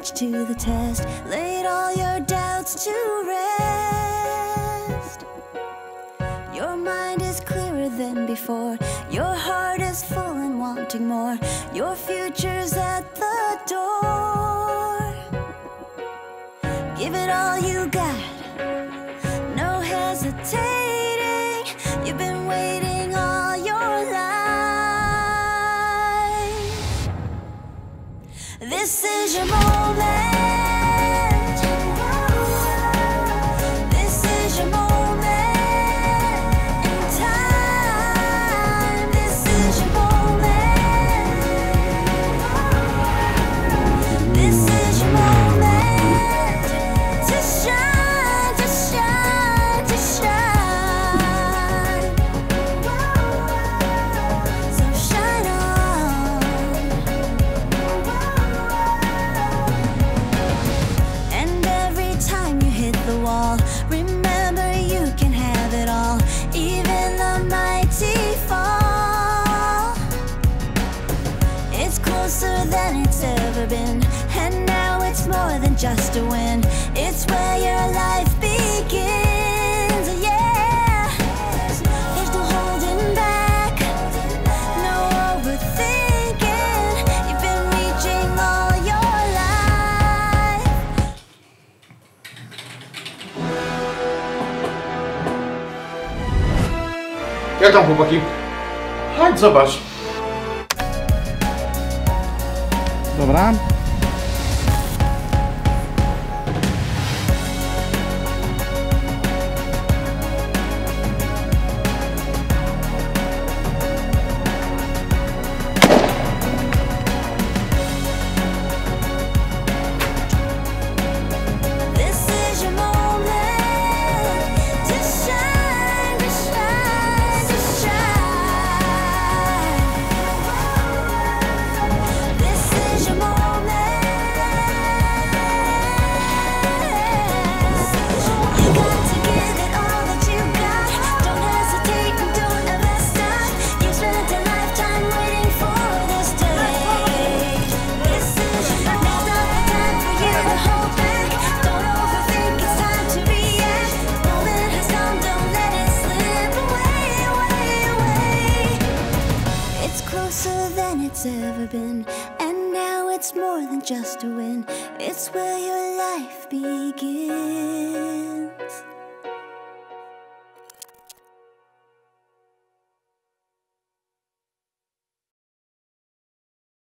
courage to the test, laid all your doubts to rest. Your mind is clearer than before, your heart is full and wanting more, your future's at the door. Give it all you got, no hesitating. This is your moment. The wall, remember you can have it all, even the mighty fall. It's closer than it's ever been, and now it's more than just a win. It's where Jak tam chłopaki? Chodź, zobacz. Dobra. Closer than it's ever been, and now it's more than just a win. It's where your life begins.